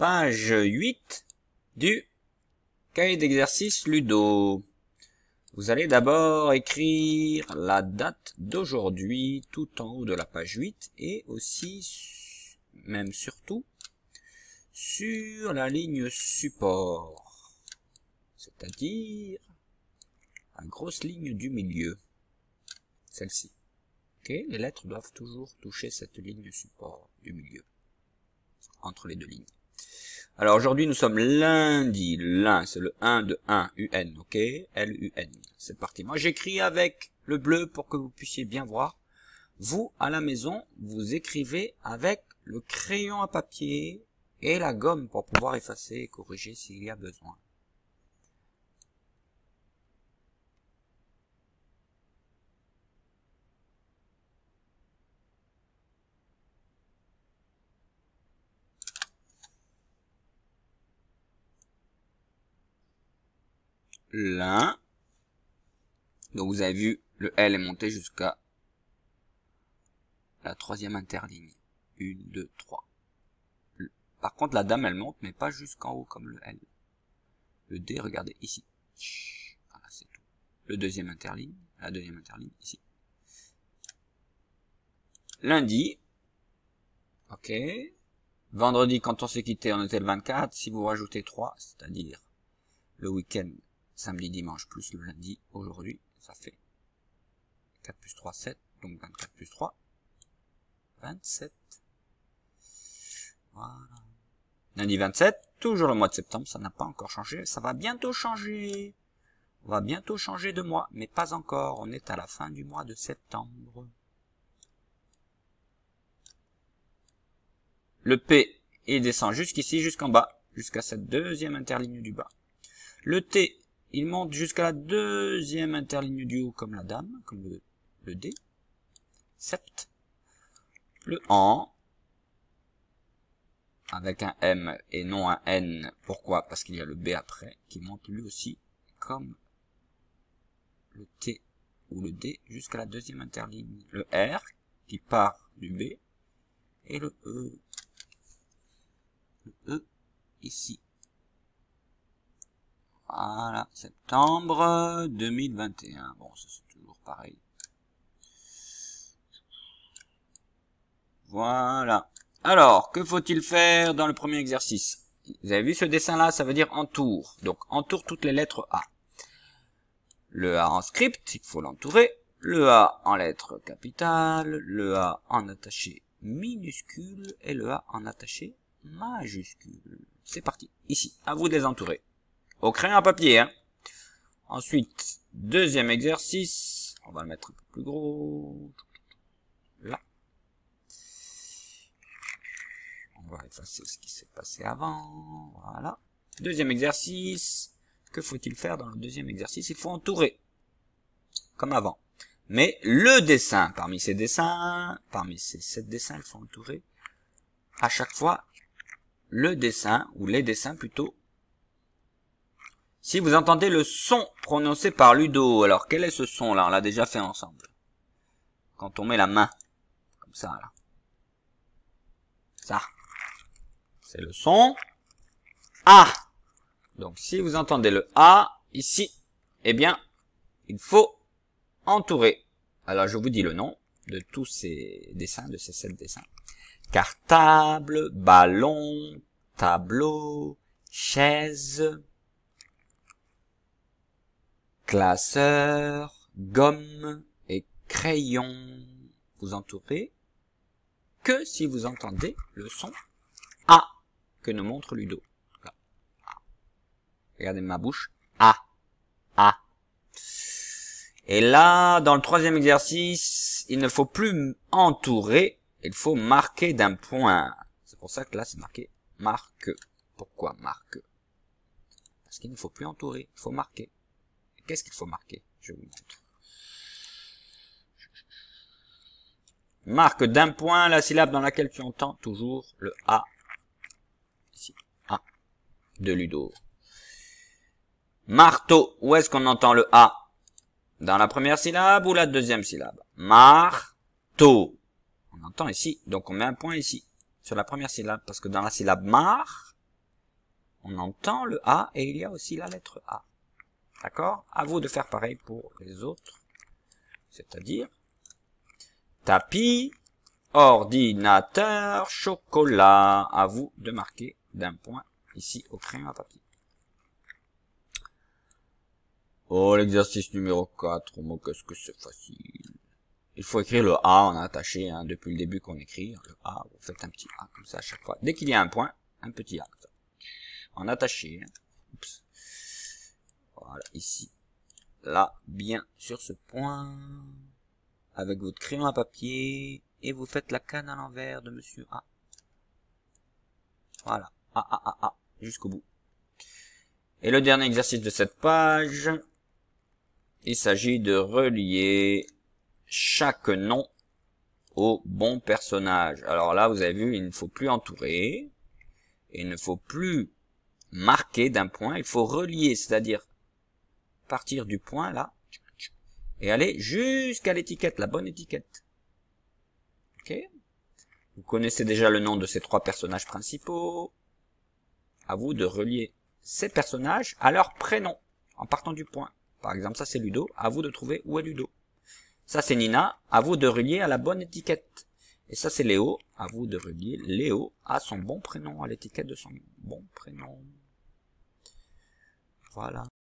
Page 8 du cahier d'exercice Ludo. Vous allez d'abord écrire la date d'aujourd'hui tout en haut de la page 8 et aussi, même surtout, sur la ligne support, c'est-à-dire la grosse ligne du milieu, celle-ci. Les lettres doivent toujours toucher cette ligne support du milieu, entre les deux lignes. Alors aujourd'hui nous sommes lundi, l'un c'est le 1 de 1 UN, ok? L-U-N, c'est parti. Moi j'écris avec le bleu pour que vous puissiez bien voir. Vous, à la maison, vous écrivez avec le crayon à papier et la gomme pour pouvoir effacer et corriger s'il y a besoin. L'un. Donc vous avez vu, le L est monté jusqu'à la troisième interligne. Une, deux, trois. Par contre, la dame, elle monte, mais pas jusqu'en haut comme le L. Le D, regardez, ici. Voilà, c'est tout. Le deuxième interligne, la deuxième interligne, ici. Lundi. Ok. Vendredi, quand on s'est quitté, on était le 24. Si vous rajoutez 3, c'est-à-dire le week-end samedi, dimanche plus le lundi, aujourd'hui, ça fait 4 plus 3, 7, donc 24 plus 3, 27. Voilà. Lundi 27, toujours le mois de septembre, ça n'a pas encore changé, ça va bientôt changer. On va bientôt changer de mois, mais pas encore, on est à la fin du mois de septembre. Le P, il descend jusqu'ici, jusqu'en bas, jusqu'à cette deuxième interligne du bas. Le T, il monte jusqu'à la deuxième interligne du haut comme la dame, comme le, D. Sept. Le AN, avec un M et non un N. Pourquoi? Parce qu'il y a le B après, qui monte lui aussi comme le T ou le D jusqu'à la deuxième interligne. Le R, qui part du B, et le E. Le E, ici. Voilà, septembre 2021. Bon, c'est toujours pareil. Voilà. Alors, que faut-il faire dans le premier exercice? Vous avez vu ce dessin-là, ça veut dire entoure. Donc, entoure toutes les lettres A. Le A en script, il faut l'entourer. Le A en lettres capitales, le A en attaché minuscule et le A en attaché majuscule. C'est parti. Ici, à vous de les entourer au crayon à papier. Hein. Ensuite, deuxième exercice. On va le mettre un peu plus gros. Là. On va effacer ce qui s'est passé avant. Voilà. Deuxième exercice. Que faut-il faire dans le deuxième exercice? Il faut entourer. Comme avant. Mais le dessin, parmi ces dessins, parmi ces sept dessins, il faut entourer à chaque fois le dessin, ou les dessins plutôt, si vous entendez le son prononcé par Ludo, alors quel est ce son là On l'a déjà fait ensemble. Quand on met la main, comme ça là. Ça. C'est le son A. Donc si vous entendez le A ici, eh bien, il faut entourer. Alors je vous dis le nom de tous ces dessins, de ces sept dessins. Cartable, ballon, tableau, chaise, classeur, gomme et crayon. Vous entourez que si vous entendez le son A que nous montre Ludo. Regardez ma bouche. A. A. Et là, dans le troisième exercice, il ne faut plus entourer, il faut marquer d'un point. C'est pour ça que là, c'est marqué marque. Pourquoi marque? Parce qu'il ne faut plus entourer, il faut marquer. Qu'est-ce qu'il faut marquer? Je vous montre. Marque d'un point la syllabe dans laquelle tu entends toujours le A. Ici. A. De Ludo. Marteau. Où est-ce qu'on entend le A? Dans la première syllabe ou la deuxième syllabe? Marteau. On entend ici. Donc on met un point ici. Sur la première syllabe. Parce que dans la syllabe mar, on entend le A et il y a aussi la lettre A. D'accord? À vous de faire pareil pour les autres. C'est-à-dire tapis, ordinateur, chocolat. À vous de marquer d'un point ici au crayon à papier. Oh, l'exercice numéro 4. Oh, qu'est-ce que c'est facile. Il faut écrire le A en attaché, hein, depuis le début qu'on écrit. Le A, vous faites un petit A comme ça à chaque fois. Dès qu'il y a un point, un petit A. En attaché. Hein. Voilà, ici. Là, bien sur ce point. Avec votre crayon à papier. Et vous faites la canne à l'envers de monsieur A. Voilà. A, A, A, A. Jusqu'au bout. Et le dernier exercice de cette page, il s'agit de relier chaque nom au bon personnage. Alors là, vous avez vu, il ne faut plus entourer, il ne faut plus marquer d'un point, il faut relier, c'est-à-dire partir du point là, et aller jusqu'à l'étiquette, la bonne étiquette. Ok Vous connaissez déjà le nom de ces trois personnages principaux. À vous de relier ces personnages à leur prénom, en partant du point. Par exemple, ça c'est Ludo, à vous de trouver où est Ludo. Ça c'est Nina, à vous de relier à la bonne étiquette. Et ça c'est Léo, à vous de relier Léo à son bon prénom, à l'étiquette de son bon prénom. Voilà.